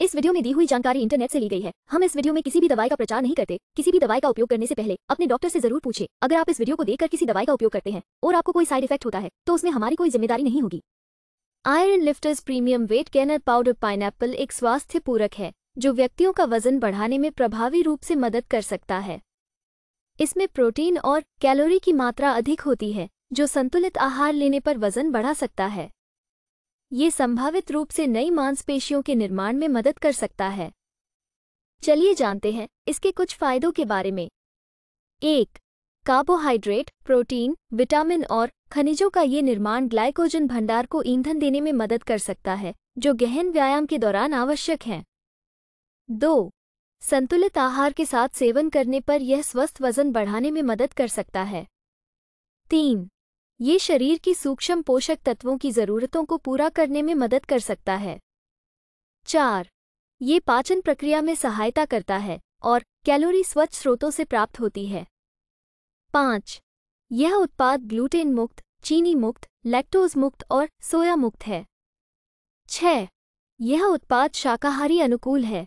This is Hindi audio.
इस वीडियो में दी हुई जानकारी इंटरनेट से ली गई है। हम इस वीडियो में किसी भी दवाई का प्रचार नहीं करते। किसी भी दवाई का उपयोग करने से पहले अपने डॉक्टर से ज़रूर पूछे। अगर आप इस वीडियो को देखकर किसी दवाई का उपयोग करते हैं और आपको कोई साइड इफ़ेक्ट होता है तो उसमें हमारी कोई ज़िम्मेदारी नहीं होगी। Iron Lifters premium weight gainer powder pineapple एक स्वास्थ्य पूरक है, जो व्यक्तियों का वज़न बढ़ाने में प्रभावी रूप से मदद कर सकता है। इसमें प्रोटीन और कैलोरी की मात्रा अधिक होती है, जो संतुलित आहार लेने पर वज़न बढ़ा सकता है। ये संभावित रूप से नई मांसपेशियों के निर्माण में मदद कर सकता है। चलिए जानते हैं इसके कुछ फायदों के बारे में। एक कार्बोहाइड्रेट प्रोटीन विटामिन और खनिजों का ये निर्माण ग्लाइकोजन भंडार को ईंधन देने में मदद कर सकता है, जो गहन व्यायाम के दौरान आवश्यक है। दो, संतुलित आहार के साथ सेवन करने पर यह स्वस्थ वज़न बढ़ाने में मदद कर सकता है। तीन ये शरीर की सूक्ष्म पोषक तत्वों की ज़रूरतों को पूरा करने में मदद कर सकता है। चार, ये पाचन प्रक्रिया में सहायता करता है और कैलोरी स्वच्छ स्रोतों से प्राप्त होती है। पाँच, यह उत्पाद ग्लूटेन मुक्त, चीनी मुक्त, लैक्टोज मुक्त और सोया मुक्त है। छः यह उत्पाद शाकाहारी अनुकूल है।